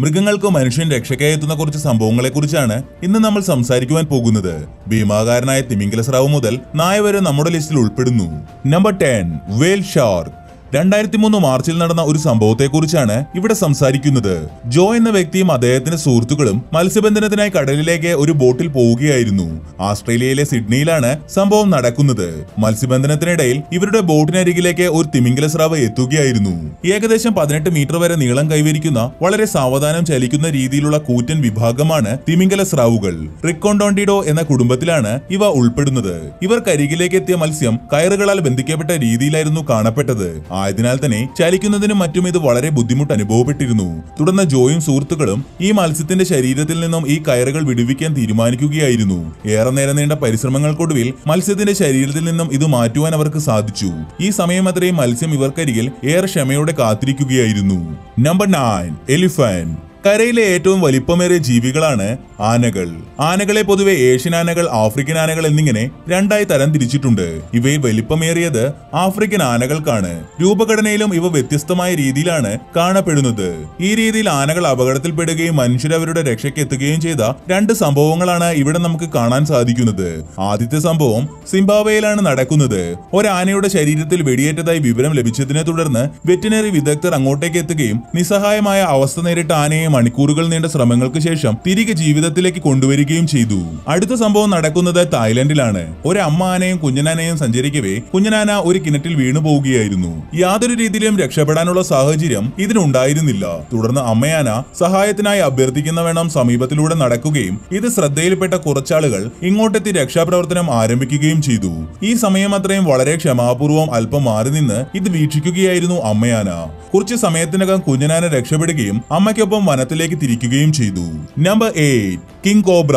മൃഗങ്ങൾക്ക് മനുഷ്യൻ രക്ഷയ്ക്കായി എത്തുന്ന കുറച്ച് സംഭവങ്ങളെക്കുറിച്ചാണ് ഇന്ന് നമ്മൾ സംസാരിക്കുവാൻ പോകുന്നത്. ഭീമാകാരനായ തിമിംഗലസ്രാവ് മുതൽ നായ വരെ നമ്മുടെ ലിസ്റ്റിൽ ഉൾപ്പെടുന്നു. നമ്പർ ടെൻ വേൽ ഷാർക്ക് രണ്ടായിരത്തി മൂന്ന് മാർച്ചിൽ നടന്ന ഒരു സംഭവത്തെക്കുറിച്ചാണ് ഇവിടെ സംസാരിക്കുന്നത്. ജോ എന്ന വ്യക്തിയും അദ്ദേഹത്തിന്റെ സുഹൃത്തുക്കളും മത്സ്യബന്ധനത്തിനായി കടലിലേക്ക് ഒരു ബോട്ടിൽ പോവുകയായിരുന്നു. ആസ്ട്രേലിയയിലെ സിഡ്നിയിലാണ് സംഭവം നടക്കുന്നത്. മത്സ്യബന്ധനത്തിനിടയിൽ ഇവരുടെ ബോട്ടിനരികിലേക്ക് ഒരു തിമിംഗല സ്രാവ് എത്തുകയായിരുന്നു. ഏകദേശം പതിനെട്ട് മീറ്റർ വരെ നീളം കൈവരിക്കുന്ന വളരെ സാവധാനം ചലിക്കുന്ന രീതിയിലുള്ള കൂറ്റൻ വിഭാഗമാണ് തിമിംഗല സ്രാവുകൾ. റിക്കോണ്ടോണ്ടിഡോ എന്ന കുടുംബത്തിലാണ് ഇവ ഉൾപ്പെടുന്നത്. ഇവർ കരികിലേക്ക് എത്തിയ മത്സ്യം കയറുകളാൽ ബന്ധിക്കപ്പെട്ട രീതിയിലായിരുന്നു കാണപ്പെട്ടത്. ആയതിനാൽ തന്നെ ചലിക്കുന്നതിനും മറ്റും ഇത് വളരെ ബുദ്ധിമുട്ട് അനുഭവപ്പെട്ടിരുന്നു. തുടർന്ന് ജോയും സുഹൃത്തുക്കളും ഈ മത്സ്യത്തിന്റെ ശരീരത്തിൽ നിന്നും ഈ കയറുകൾ വിടുവിക്കാൻ തീരുമാനിക്കുകയായിരുന്നു. ഏറെ നേരം നീണ്ട പരിശ്രമങ്ങൾക്കൊടുവിൽ മത്സ്യത്തിന്റെ ശരീരത്തിൽ നിന്നും ഇത് മാറ്റുവാൻ അവർക്ക് സാധിച്ചു. ഈ സമയം അത്രയും മത്സ്യം ഇവർക്കരികിൽ ഏറെ ക്ഷമയോടെ കാത്തിരിക്കുകയായിരുന്നു. നമ്പർ നയൻ എലിഫന്റ് കരയിലെ ഏറ്റവും വലിപ്പമേറിയ ജീവികളാണ് ആനകൾ. ആനകളെ പൊതുവെ ഏഷ്യൻ ആനകൾ ആഫ്രിക്കൻ ആനകൾ എന്നിങ്ങനെ രണ്ടായി തരം തിരിച്ചിട്ടുണ്ട്. ഇവയിൽ വലിപ്പമേറിയത് ആഫ്രിക്കൻ ആനകൾക്കാണ്. രൂപഘടനയിലും ഇവ വ്യത്യസ്തമായ രീതിയിലാണ് കാണപ്പെടുന്നത്. ഈ രീതിയിൽ ആനകൾ അപകടത്തിൽപ്പെടുകയും മനുഷ്യരവരുടെ രക്ഷയ്ക്ക് എത്തുകയും ചെയ്ത രണ്ട് സംഭവങ്ങളാണ് ഇവിടെ നമുക്ക് കാണാൻ സാധിക്കുന്നത്. ആദ്യത്തെ സംഭവം സിംബാബ്വേയിലാണ് നടക്കുന്നത്. ഒരാനയുടെ ശരീരത്തിൽ വെടിയേറ്റതായി വിവരം ലഭിച്ചതിനെ തുടർന്ന് വെറ്റിനറി വിദഗ്ധർ അങ്ങോട്ടേക്ക് എത്തുകയും നിസ്സഹായമായ അവസ്ഥ നേരിട്ട ആനയെ മണിക്കൂറുകൾ നീണ്ട ശ്രമങ്ങൾക്ക് ശേഷം തിരികെ ജീവിതത്തിലേക്ക് കൊണ്ടുവരികയും ചെയ്തു. അടുത്ത സംഭവം നടക്കുന്നത് തായ്ലൻഡിലാണ്. ഒരു അമ്മ ആനയും കുഞ്ഞനാനയും സഞ്ചരിക്കവേ കുഞ്ഞനാന ഒരു കിണറ്റിൽ വീണു പോവുകയായിരുന്നു. യാതൊരു രീതിയിലും രക്ഷപ്പെടാനുള്ള സാഹചര്യം ഇതിനുണ്ടായിരുന്നില്ല. തുടർന്ന് അമ്മയാന സഹായത്തിനായി അഭ്യർത്ഥിക്കുന്ന വേണം സമീപത്തിലൂടെ നടക്കുകയും ഇത് ശ്രദ്ധയിൽപ്പെട്ട കുറച്ചാളുകൾ ഇങ്ങോട്ടെത്തി രക്ഷാപ്രവർത്തനം ആരംഭിക്കുകയും ചെയ്തു. ഈ സമയം അത്രയും വളരെ ക്ഷമാപൂർവം അല്പം മാറി നിന്ന് ഇത് വീക്ഷിക്കുകയായിരുന്നു അമ്മയാന. കുറച്ച് സമയത്തിനകം കുഞ്ഞനാന രക്ഷപ്പെടുകയും അമ്മയ്ക്കൊപ്പം വനത്തിലേക്ക് തിരിക്കുകയും ചെയ്തു. Number eight king cobra.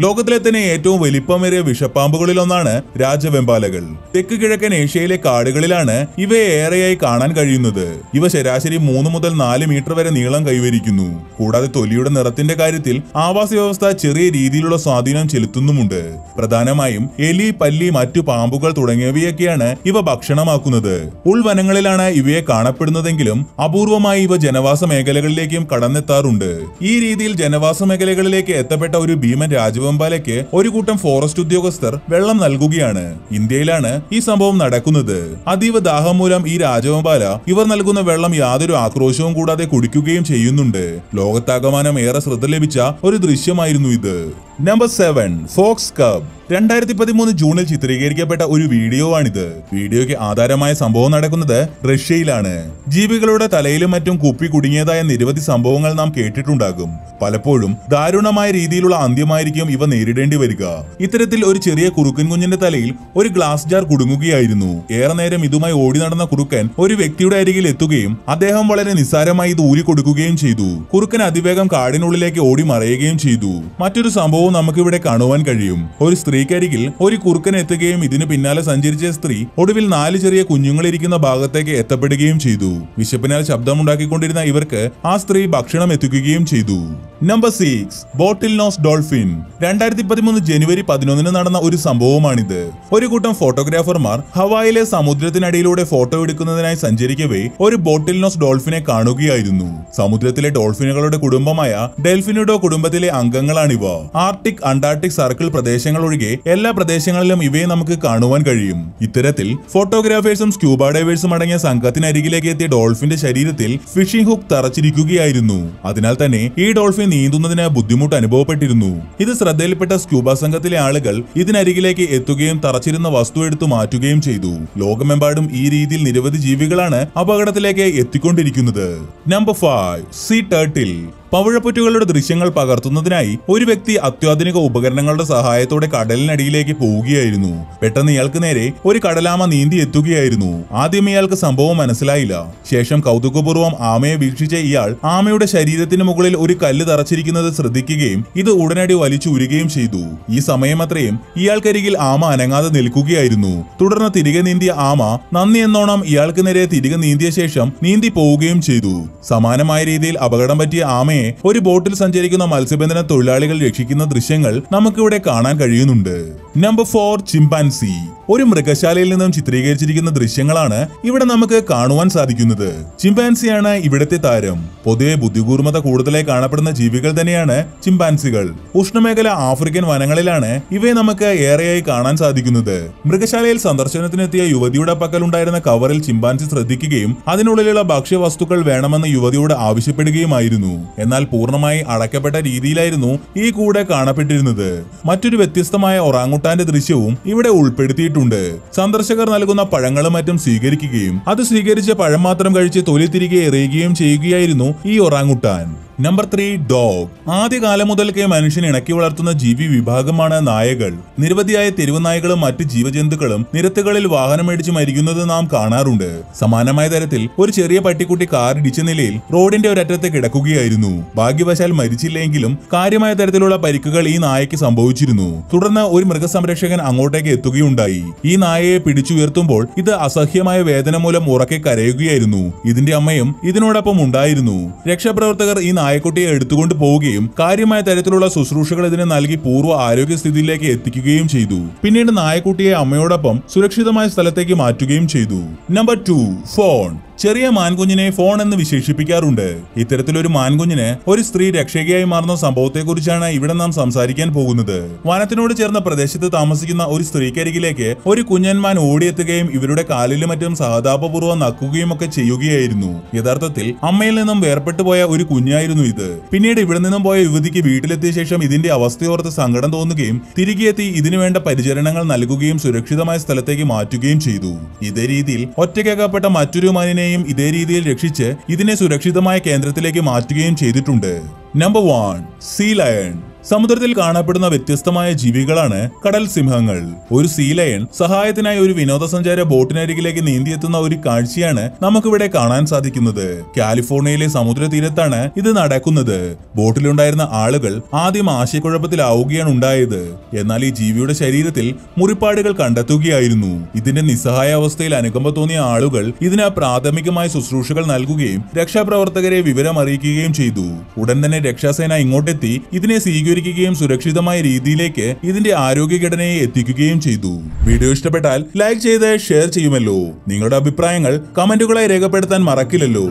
ലോകത്തിലെ തന്നെ ഏറ്റവും വലിപ്പമേറിയ വിഷപ്പാമ്പുകളിൽ ഒന്നാണ് രാജവെമ്പാലകൾ. തെക്ക് കിഴക്കൻ ഏഷ്യയിലെ കാടുകളിലാണ് ഇവയെ ഏറെയായി കാണാൻ കഴിയുന്നത്. ഇവ ശരാശരി മൂന്ന് മുതൽ നാല് മീറ്റർ വരെ നീളം കൈവരിക്കുന്നു. കൂടാതെ തൊലിയുടെ നിറത്തിന്റെ കാര്യത്തിൽ ആവാസ വ്യവസ്ഥ ചെറിയ രീതിയിലുള്ള സ്വാധീനം ചെലുത്തുന്നുമുണ്ട്. പ്രധാനമായും എലി പല്ലി മറ്റു പാമ്പുകൾ തുടങ്ങിയവയൊക്കെയാണ് ഇവ ഭക്ഷണമാക്കുന്നത്. ഉൾവനങ്ങളിലാണ് ഇവയെ കാണപ്പെടുന്നതെങ്കിലും അപൂർവമായി ഇവ ജനവാസ മേഖലകളിലേക്കും കടന്നെത്താറുണ്ട്. ഈ രീതിയിൽ ജനവാസ മേഖലകളിലേക്ക് എത്തപ്പെട്ട ഒരു ഭീമൻ രാജവെമ്പാലയ്ക്ക് ഒരു കൂട്ടം ഫോറസ്റ്റ് ഉദ്യോഗസ്ഥർ വെള്ളം നൽകുകയാണ്. ഇന്ത്യയിലാണ് ഈ സംഭവം നടക്കുന്നത്. അതീവ ദാഹം മൂലം ഈ രാജവെമ്പാല ഇവർ നൽകുന്ന വെള്ളം യാതൊരു ആക്രോശവും കൂടാതെ കുടിക്കുകയും ചെയ്യുന്നുണ്ട്. ലോകത്താകമാനം ഏറെ ശ്രദ്ധ ലഭിച്ച ഒരു ദൃശ്യമായിരുന്നു ഇത്. നമ്പർ സെവൻ ഫോക്സ് കബ് രണ്ടായിരത്തി പതിമൂന്ന് ജൂണിൽ ചിത്രീകരിക്കപ്പെട്ട ഒരു വീഡിയോ ആണിത് വീഡിയോയ്ക്ക് ആധാരമായ സംഭവം നടക്കുന്നത് റഷ്യയിലാണ്. ജീവികളുടെ തലയിലും മറ്റും കുപ്പി കുടുങ്ങിയതായ നിരവധി സംഭവങ്ങൾ നാം കേട്ടിട്ടുണ്ടാകും. പലപ്പോഴും ദാരുണമായ രീതിയിലുള്ള അന്ത്യമായിരിക്കും ഇവ നേരിടേണ്ടി വരിക. ഇത്തരത്തിൽ ഒരു ചെറിയ കുറുക്കൻ കുഞ്ഞിന്റെ തലയിൽ ഒരു ഗ്ലാസ് ജാർ കുടുങ്ങുകയായിരുന്നു. ഏറെ നേരം ഇതുമായി ഓടി നടന്ന കുറുക്കൻ ഒരു വ്യക്തിയുടെ അരികിൽ എത്തുകയും അദ്ദേഹം വളരെ നിസ്സാരമായി ഇത് ഊരി കൊടുക്കുകയും ചെയ്തു. കുറുക്കൻ അതിവേഗം കാടിനുള്ളിലേക്ക് ഓടി മറയുകയും ചെയ്തു. മറ്റൊരു സംഭവം നമുക്കിവിടെ കാണുവാൻ കഴിയും. ഒരു സ്ത്രീക്കരികിൽ ഒരു കുറുക്കൻ എത്തുകയും ഇതിനു പിന്നാലെ സഞ്ചരിച്ച സ്ത്രീ ഒടുവിൽ നാല് ചെറിയ കുഞ്ഞുങ്ങൾ ഇരിക്കുന്ന ഭാഗത്തേക്ക് എത്തപ്പെടുകയും ചെയ്തു. വിശപ്പിനാൽ ശബ്ദമുണ്ടാക്കിക്കൊണ്ടിരുന്ന ഇവർക്ക് ആ സ്ത്രീ ഭക്ഷണം എത്തിക്കുകയും ചെയ്തു. നമ്പർ സിക്സ് ബോട്ടിൽ നോസ് ഡോൾഫിൻ രണ്ടായിരത്തി പതിമൂന്ന് ജനുവരി പതിനൊന്നിന് നടന്ന ഒരു സംഭവമാണിത്. ഒരു കൂട്ടം ഫോട്ടോഗ്രാഫർമാർ ഹവായിലെ സമുദ്രത്തിനടിയിലൂടെ ഫോട്ടോ എടുക്കുന്നതിനായി സഞ്ചരിക്കവേ ഒരു ബോട്ടിൽ നോസ് ഡോൾഫിനെ കാണുകയായിരുന്നു. സമുദ്രത്തിലെ ഡോൾഫിനുകളുടെ കുടുംബമായ ഡെൽഫിനുഡോ കുടുംബത്തിലെ അംഗങ്ങളാണിവ. ആർട്ടിക് അന്റാർട്ടിക് സർക്കിൾ പ്രദേശങ്ങൾ ഒഴികെ എല്ലാ പ്രദേശങ്ങളിലും ഇവയെ നമുക്ക് കാണുവാൻ കഴിയും. ഇത്തരത്തിൽ ഫോട്ടോഗ്രാഫേഴ്സും സ്ക്യൂബ ഡൈവേഴ്സും അടങ്ങിയ സംഘത്തിനരികിലേക്ക് എത്തിയ ഡോൾഫിന്റെ ശരീരത്തിൽ ഫിഷിംഗ് ഹുക്ക് തറച്ചിരിക്കുകയായിരുന്നു. അതിനാൽ തന്നെ ഈ ഡോൾഫിൻ നീന്തുന്നതിന് ബുദ്ധിമുട്ട് അനുഭവപ്പെട്ടിരുന്നു. ഇത് ശ്രദ്ധയിൽപ്പെട്ട സ്ക്യൂബ സംഘത്തിലെ ആളുകൾ ഇതിനരികിലേക്ക് എത്തുകയും തറച്ചിരുന്ന വസ്തു എടുത്തു മാറ്റുകയും ചെയ്തു. ലോകമെമ്പാടും ഈ രീതിയിൽ നിരവധി ജീവികളാണ് അപകടത്തിലേക്ക് എത്തിക്കൊണ്ടിരിക്കുന്നത്. നമ്പർ ഫൈവ് സി ടേർട്ടിൽ പവിഴപ്പുറ്റുകളുടെ ദൃശ്യങ്ങൾ പകർത്തുന്നതിനായി ഒരു വ്യക്തി അത്യാധുനിക ഉപകരണങ്ങളുടെ സഹായത്തോടെ കടലിനടിയിലേക്ക് പോവുകയായിരുന്നു. പെട്ടെന്ന് ഇയാൾക്ക് നേരെ ഒരു കടലാമ നീന്തി എത്തുകയായിരുന്നു. ആദ്യം ഇയാൾക്ക് സംഭവം മനസ്സിലായില്ല. ശേഷം കൗതുകപൂർവം ആമയെ വീക്ഷിച്ച ഇയാൾ ആമയുടെ ശരീരത്തിന് മുകളിൽ ഒരു കല്ല് തറച്ചിരിക്കുന്നത് ശ്രദ്ധിക്കുകയും ഇത് ഉടനടി വലിച്ചുരുകയും ചെയ്തു. ഈ സമയമത്രയും ഇയാൾക്കരികിൽ ആമ അനങ്ങാതെ നിൽക്കുകയായിരുന്നു. തുടർന്ന് തിരികെ നീന്തിയ ആമ നന്ദി എന്നോണം ഇയാൾക്ക് നേരെ തിരികെ നീന്തിയ ശേഷം നീന്തി പോവുകയും ചെയ്തു. സമാനമായ രീതിയിൽ അപകടം പറ്റിയ ആമയെ ഒരു ബോട്ടിൽ സഞ്ചരിക്കുന്ന മത്സ്യബന്ധന തൊഴിലാളികൾ രക്ഷിക്കുന്ന ദൃശ്യങ്ങൾ നമുക്കിവിടെ കാണാൻ കഴിയുന്നുണ്ട്. നമ്പർ ഫോർ ചിമ്പാൻസി ഒരു മൃഗശാലയിൽ നിന്നും ചിത്രീകരിച്ചിരിക്കുന്ന ദൃശ്യങ്ങളാണ് ഇവിടെ നമുക്ക് കാണുവാൻ സാധിക്കുന്നത്. ചിമ്പാൻസിയാണ് ഇവിടുത്തെ താരം. പൊതുവെ ബുദ്ധികൂർമ്മത കൂടുതലായി കാണപ്പെടുന്ന ജീവികൾ തന്നെയാണ് ചിമ്പാൻസികൾ. ഉഷ്ണമേഖല ആഫ്രിക്കൻ വനങ്ങളിലാണ് ഇവയെ നമുക്ക് ഏറെയായി കാണാൻ സാധിക്കുന്നത്. മൃഗശാലയിൽ സന്ദർശനത്തിനെത്തിയ യുവതിയുടെ പക്കലുണ്ടായിരുന്ന കവറിൽ ചിമ്പാൻസി ശ്രദ്ധിക്കുകയും അതിനുള്ളിലുള്ള ഭക്ഷ്യവസ്തുക്കൾ വേണമെന്ന് യുവതിയോട് ആവശ്യപ്പെടുകയുമായിരുന്നു. എന്നാൽ പൂർണമായി അടയ്ക്കപ്പെട്ട രീതിയിലായിരുന്നു ഈ കൂടെ കാണപ്പെട്ടിരുന്നത്. മറ്റൊരു വ്യത്യസ്തമായ ഒറാങ്ങുട്ടാന്റെ ദൃശ്യവും ഇവിടെ ഉൾപ്പെടുത്തിയിട്ടുണ്ട്. സന്ദർശകർ നൽകുന്ന പഴങ്ങളും മറ്റും സ്വീകരിക്കുകയും അത് സ്വീകരിച്ച പഴം മാത്രം കഴിച്ച് തൊലി തിരികെ എറിയുകയും ചെയ്യുകയായിരുന്നു ഈ ഒറാങ്ങുട്ടാൻ. നമ്പർ ത്രീ ഡോഗ് ആദ്യകാലം മുതൽക്കേ മനുഷ്യൻ ഇണക്കി വളർത്തുന്ന ജീവി വിഭാഗമാണ് നായകൾ. നിരവധിയായ തെരുവ് നായകളും മറ്റ് ജീവജന്തുക്കളും നിരത്തുകളിൽ വാഹനം വാഹനമേടിച്ച് മരിക്കുന്നത് നാം കാണാറുണ്ട്. സമാനമായ തരത്തിൽ ഒരു ചെറിയ പട്ടിക്കുട്ടി കാർ ഇടിച്ച നിലയിൽ റോഡിന്റെ ഒരറ്റത്ത് കിടക്കുകയായിരുന്നു. ഭാഗ്യവശാൽ മരിച്ചില്ലെങ്കിലും കാര്യമായ തരത്തിലുള്ള പരിക്കുകൾ ഈ നായയ്ക്ക് സംഭവിച്ചിരുന്നു. തുടർന്ന് ഒരു മൃഗസംരക്ഷകൻ അങ്ങോട്ടേക്ക് എത്തുകയുണ്ടായി. ഈ നായയെ പിടിച്ചുയർത്തുമ്പോൾ ഇത് അസഹ്യമായ വേദന മൂലം ഉറക്കെ കരയുകയായിരുന്നു. ഇതിന്റെ അമ്മയും ഇതിനോടൊപ്പം ഉണ്ടായിരുന്നു. രക്ഷാപ്രവർത്തകർ ഈ നായക്കുട്ടിയെ എടുത്തുകൊണ്ട് പോവുകയും കാര്യമായ തരത്തിലുള്ള ശുശ്രൂഷകൾ ഇതിന് നൽകി പൂർവ ആരോഗ്യസ്ഥിതിയിലേക്ക് എത്തിക്കുകയും ചെയ്തു. പിന്നീട് നായക്കുട്ടിയെ അമ്മയോടൊപ്പം സുരക്ഷിതമായ സ്ഥലത്തേക്ക് മാറ്റുകയും ചെയ്തു. നമ്പർ ടു ഫോൺ ചെറിയ മാൻകുഞ്ഞിനെ ഫോൺ എന്ന് വിശേഷിപ്പിക്കാറുണ്ട്. ഇത്തരത്തിലൊരു മാൻകുഞ്ഞിന് ഒരു സ്ത്രീ രക്ഷകയായി മാറുന്ന സംഭവത്തെക്കുറിച്ചാണ് ഇവിടെ നാം സംസാരിക്കാൻ പോകുന്നത്. വനത്തിനോട് ചേർന്ന പ്രദേശത്ത് താമസിക്കുന്ന ഒരു സ്ത്രീക്കരികിലേക്ക് ഒരു കുഞ്ഞന്മാൻ ഓടിയെത്തുകയും ഇവരുടെ കാലിലും മറ്റും സഹതാപപൂർവം നക്കുകയും ഒക്കെ ചെയ്യുകയായിരുന്നു. യഥാർത്ഥത്തിൽ അമ്മയിൽ നിന്നും വേർപെട്ടു പോയ ഒരു കുഞ്ഞായിരുന്നു ഇത്. പിന്നീട് ഇവിടെ നിന്നും പോയ യുവതിക്ക് വീട്ടിലെത്തിയ ശേഷം ഇതിന്റെ അവസ്ഥയോർത്ത് സങ്കടം തോന്നുകയും തിരികെ എത്തി ഇതിനു പരിചരണങ്ങൾ നൽകുകയും സുരക്ഷിതമായ സ്ഥലത്തേക്ക് മാറ്റുകയും ചെയ്തു. ഇതേ രീതിയിൽ ഒറ്റയ്ക്കകപ്പെട്ട മറ്റൊരു മാനിനെയും ഇതേ രീതിയിൽ രക്ഷിച്ച് ഇതിനെ സുരക്ഷിതമായ കേന്ദ്രത്തിലേക്ക് മാറ്റുകയും ചെയ്തിട്ടുണ്ട്. നമ്പർ വൺ സീ ലയൺ സമുദ്രത്തിൽ കാണപ്പെടുന്ന വ്യത്യസ്തമായ ജീവികളാണ് കടൽ സിംഹങ്ങൾ. ഒരു സീലയൻ സഹായത്തിനായി ഒരു വിനോദസഞ്ചാര ബോട്ടിനരികിലേക്ക് നീന്തിയെത്തുന്ന ഒരു കാഴ്ചയാണ് നമുക്കിവിടെ കാണാൻ സാധിക്കുന്നത്. കാലിഫോർണിയയിലെ സമുദ്ര തീരത്താണ് ഇത് നടക്കുന്നത്. ബോട്ടിലുണ്ടായിരുന്ന ആളുകൾ ആദ്യം ആശയക്കുഴപ്പത്തിലാവുകയാണ് ഉണ്ടായത്. എന്നാൽ ഈ ജീവിയുടെ ശരീരത്തിൽ മുറിപ്പാടുകൾ കണ്ടെത്തുകയായിരുന്നു. ഇതിന്റെ നിസ്സഹായ അവസ്ഥയിൽ അനുകമ്പ തോന്നിയ ആളുകൾ ഇതിന് പ്രാഥമികമായ ശുശ്രൂഷകൾ നൽകുകയും രക്ഷാപ്രവർത്തകരെ വിവരം അറിയിക്കുകയും ചെയ്തു. ഉടൻ തന്നെ രക്ഷാസേന ഇങ്ങോട്ടെത്തി ഇതിനെ സ്വീകരിക്കുകയും സുരക്ഷിതമായ രീതിയിലേക്ക് ഇതിന്റെ ആരോഗ്യഘടനയെ എത്തിക്കുകയും ചെയ്തു. വീഡിയോ ഇഷ്ടപ്പെട്ടാൽ ലൈക്ക് ചെയ്ത് ഷെയർ ചെയ്യുമല്ലോ. നിങ്ങളുടെ അഭിപ്രായങ്ങൾ കമന്റുകളായി രേഖപ്പെടുത്താൻ മറക്കില്ലല്ലോ.